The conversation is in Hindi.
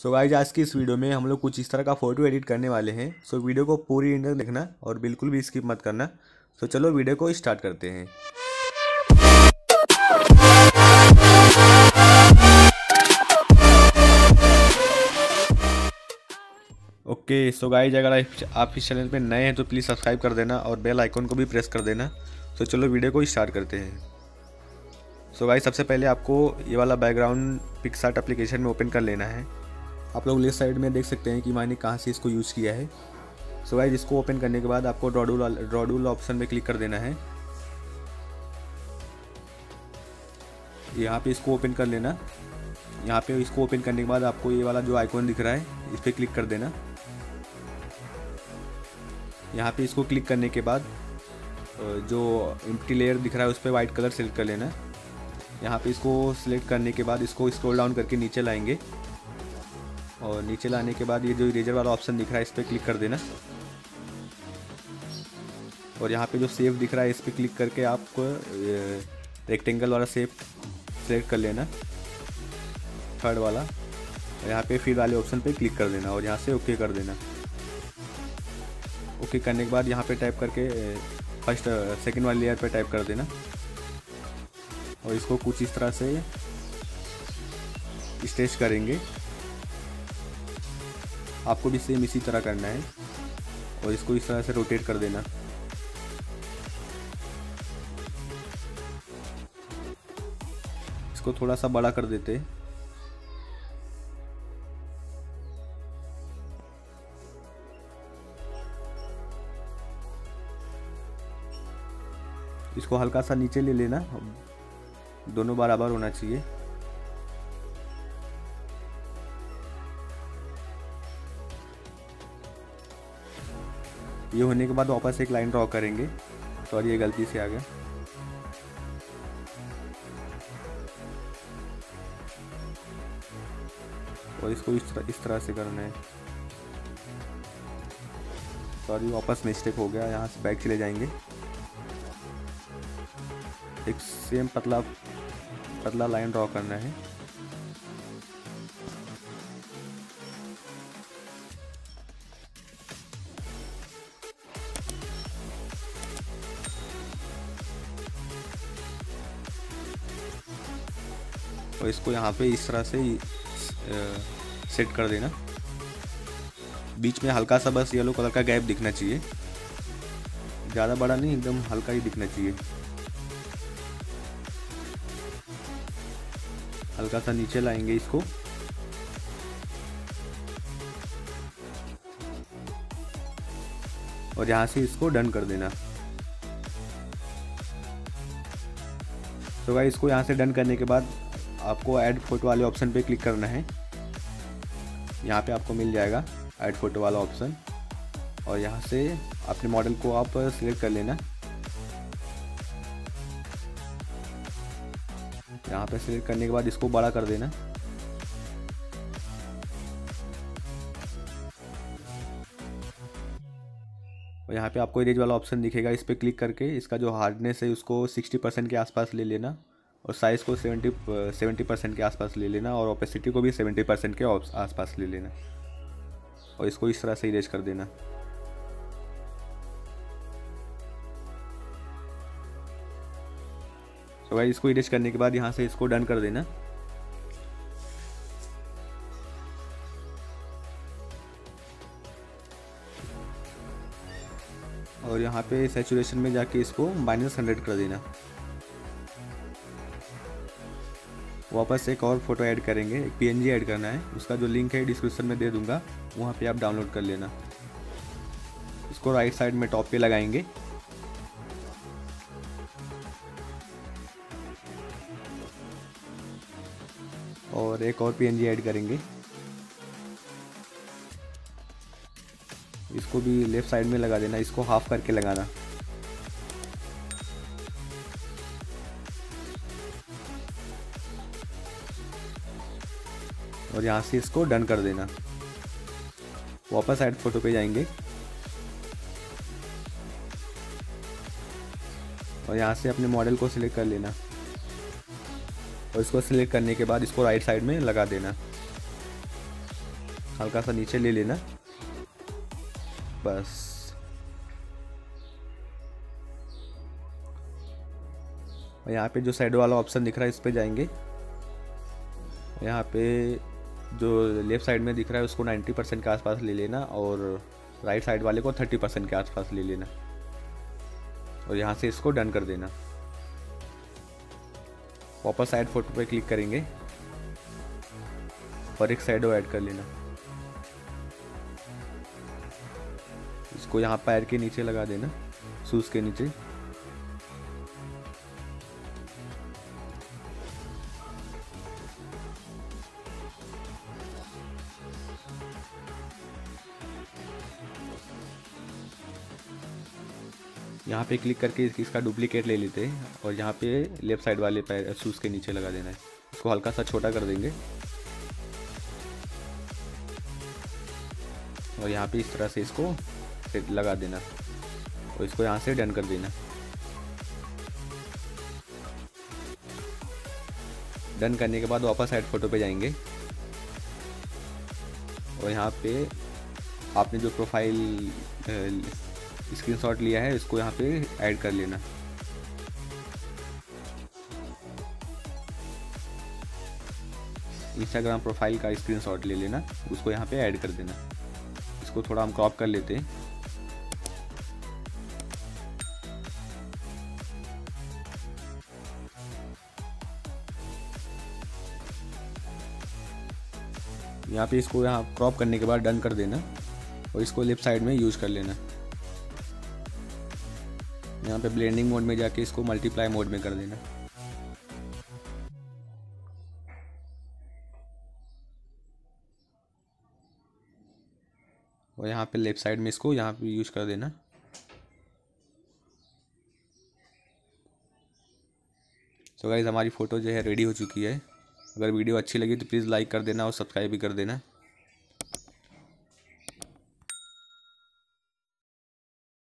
सो so गाइज़ आज की इस वीडियो में हम लोग कुछ इस तरह का फ़ोटो एडिट करने वाले हैं। सो so वीडियो को पूरी इंटर देखना और बिल्कुल भी स्किप मत करना। सो चलो वीडियो को स्टार्ट करते हैं। ओके सो गाइज़ अगर आप- इस चैनल पे नए हैं तो प्लीज़ सब्सक्राइब कर देना और बेल आइकन को भी प्रेस कर देना। तो चलो वीडियो को स्टार्ट करते हैं। सो so गाइज़ सबसे पहले आपको ये वाला बैकग्राउंड पिक्सार्ट एप्लीकेशन में ओपन कर लेना है। आप लोग लेफ़्ट साइड में देख सकते हैं कि मैंने कहाँ से इसको यूज़ किया है। सो गाइज़ इसको ओपन करने के बाद आपको ड्रॉडूल ड्रॉडूल ऑप्शन पे क्लिक कर देना है। यहाँ पे इसको ओपन कर लेना। यहाँ पे इसको ओपन करने के बाद आपको ये वाला जो आइकॉन दिख रहा है, इस पर क्लिक कर देना। यहाँ पे इसको क्लिक करने के बाद जो एम्प्टी लेयर दिख रहा है, उस पर वाइट कलर सेलेक्ट कर लेना। यहाँ पे इसको सिलेक्ट करने के बाद इसको स्क्रॉल डाउन करके नीचे लाएँगे। और नीचे लाने के बाद ये जो इरेजर वाला ऑप्शन दिख रहा है, इस पर क्लिक कर देना। और यहाँ पे जो सेव दिख रहा है, इस पर क्लिक करके आप रेक्टेंगल वाला सेव सेलेक्ट कर लेना थर्ड वाला। और यहाँ पे फिर वाले ऑप्शन पे क्लिक कर देना और यहाँ से ओके कर देना। ओके करने के बाद यहाँ पे टाइप करके फ़र्स्ट सेकंड वाली लेयर पे टाइप कर देना। और इसको कुछ इस तरह से स्टेच करेंगे। आपको भी सेम इसी तरह करना है। और इसको इस तरह से रोटेट कर देना। इसको थोड़ा सा बड़ा कर देते। इसको हल्का सा नीचे ले लेना। दोनों बराबर होना चाहिए। ये होने के बाद वापस एक लाइन ड्रॉ करेंगे। सॉरी ये गलती से आ गया। और इसको इस तरह इस तरह से करना है। सॉरी वापस मिस्टेक हो गया, यहाँ से बैक चले जाएँगे। एक सेम पतला पतला लाइन ड्रॉ करना है। और इसको यहाँ पे इस तरह से सेट कर देना। बीच में हल्का सा बस येलो कलर का गैप दिखना चाहिए। ज़्यादा बड़ा नहीं, एकदम हल्का ही दिखना चाहिए। हल्का सा नीचे लाएँगे इसको। और यहाँ से इसको डन कर देना। तो भाई इसको यहाँ से डन करने के बाद आपको ऐड फ़ोटो वाले ऑप्शन पे क्लिक करना है। यहाँ पे आपको मिल जाएगा ऐड फ़ोटो वाला ऑप्शन और यहाँ से अपने मॉडल को आप सिलेक्ट कर लेना। यहाँ पे सिलेक्ट करने के बाद इसको बड़ा कर देना। और यहाँ पे आपको इरेज वाला ऑप्शन दिखेगा। इस पर क्लिक करके इसका जो हार्डनेस है, उसको 60 परसेंट के आसपास ले लेना। और साइज़ को 70 70 परसेंट के आसपास ले लेना और ओपेसिटी को भी 70 परसेंट के आसपास ले लेना। और इसको इस तरह से इरेज कर देना। तो भाई इसको इरेज करने के बाद यहाँ से इसको डन कर देना। और यहाँ पे सेचुरेशन में जाके इसको माइनस हंड्रेड कर देना। वापस एक और फ़ोटो ऐड करेंगे, एक पीएनजी ऐड करना है। उसका जो लिंक है डिस्क्रिप्शन में दे दूँगा, वहाँ पे आप डाउनलोड कर लेना। इसको राइट साइड में टॉप पे लगाएँगे। और एक और पीएनजी ऐड करेंगे। इसको भी लेफ़्ट साइड में लगा देना, इसको हाफ़ करके लगाना। और यहाँ से इसको डन कर देना। वापस ऐड फ़ोटो पे जाएँगे। और यहाँ से अपने मॉडल को सिलेक्ट कर लेना। और इसको सिलेक्ट करने के बाद इसको राइट साइड में लगा देना। हल्का सा नीचे ले लेना। बस। और यहाँ पे जो साइड वाला ऑप्शन दिख रहा है, इस पर जाएँगे। यहाँ पे जो लेफ़्ट साइड में दिख रहा है, उसको 90 परसेंट के आसपास ले लेना और राइट साइड वाले को 30 परसेंट के आसपास ले लेना। और यहाँ से इसको डन कर देना। वापस साइड फ़ोटो पे क्लिक करेंगे। और एक साइड ऐड कर लेना। इसको यहाँ पैर के नीचे लगा देना शूज़ के नीचे। यहाँ पे क्लिक करके इसका डुप्लीकेट ले लेते हैं और यहाँ पे लेफ़्ट साइड वाले पैर शूज़ के नीचे लगा देना है। इसको हल्का सा छोटा कर देंगे। और यहाँ पे इस तरह से इसको लगा देना। और इसको यहाँ से डन कर देना। डन करने के बाद वापस साइड फ़ोटो पे जाएँगे। और यहाँ पे आपने जो प्रोफ़ाइल स्क्रीनशॉट लिया है, इसको यहाँ पे ऐड कर लेना। इंस्टाग्राम प्रोफ़ाइल का स्क्रीनशॉट ले लेना, उसको यहाँ पे ऐड कर देना। इसको थोड़ा हम क्रॉप कर लेते हैं। यहाँ पे इसको यहाँ क्रॉप करने के बाद डन कर देना और इसको लेफ़्ट साइड में यूज़ कर लेना। यहाँ पे ब्लेंडिंग मोड में जाके इसको मल्टीप्लाई मोड में कर देना। और यहाँ पे लेफ़्ट साइड में इसको यहाँ पे यूज़ कर देना। तो गाइज़ हमारी फ़ोटो जो है रेडी हो चुकी है। अगर वीडियो अच्छी लगी तो प्लीज़ लाइक कर देना और सब्सक्राइब भी कर देना।